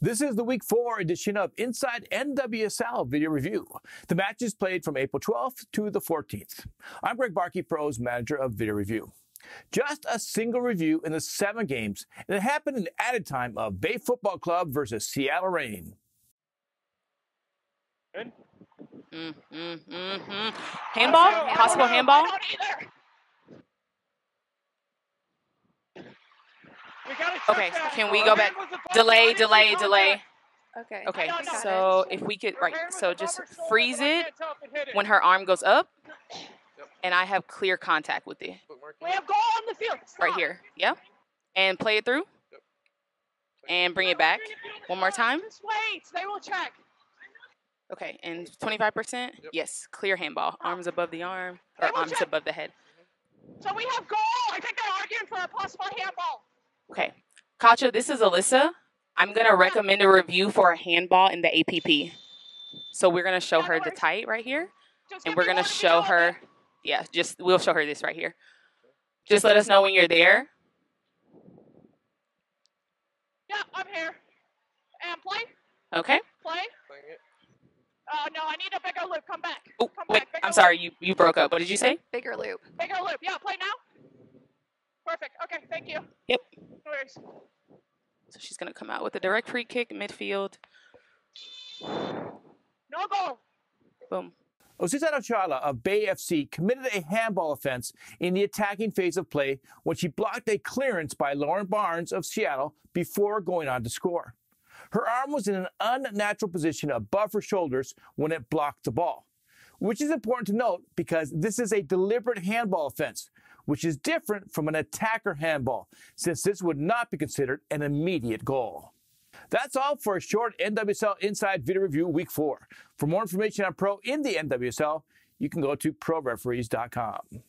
This is the week four edition of Inside NWSL Video Review. The match is played from April 12th to the 14th. I'm Greg Barkey, Pros Manager of Video Review. Just a single review in the seven games, and it happened in the added time of Bay Football Club versus Seattle Reign. Mm, mm, mm, mm. Handball? Possible handball? Okay, can we go back? Delay, delay, delay. Okay. Okay, so if we could, right, so just freeze it when her arm goes up, and I have clear contact with it. We have goal on the field. Right here, yeah? And play it through, and bring it back one more time. Just wait. They will check. Okay, and 25%? Yes, clear handball. Arms above the arm, or arms above the head. So we have goal. I think they're arguing for a possible handball. Okay. Kacha, this is Alyssa. I'm going to recommend a review for a handball in the APP. So we're going to show her the tight right here. And we're going to show her, yeah, just, we'll show her this right here. Just let us know when you're there. Yeah, I'm here. And play. Okay. Play. Oh, no, I need a bigger loop. Come back. Oh, Come wait, back. I'm sorry, you, you broke up. What did you say? Bigger loop. Loop. Bigger loop. Yeah, play now. Perfect. Okay, thank you. Yep. No. So she's going to come out with a direct free kick, midfield. No goal. Boom. Asisat Oshoala of Bay FC committed a handball offense in the attacking phase of play when she blocked a clearance by Lauren Barnes of Seattle before going on to score. Her arm was in an unnatural position above her shoulders when it blocked the ball, which is important to note because this is a deliberate handball offense, which is different from an attacker handball, since this would not be considered an immediate goal. That's all for a short NWSL Inside Video Review Week 4. For more information on Pro in the NWSL, you can go to ProReferees.com.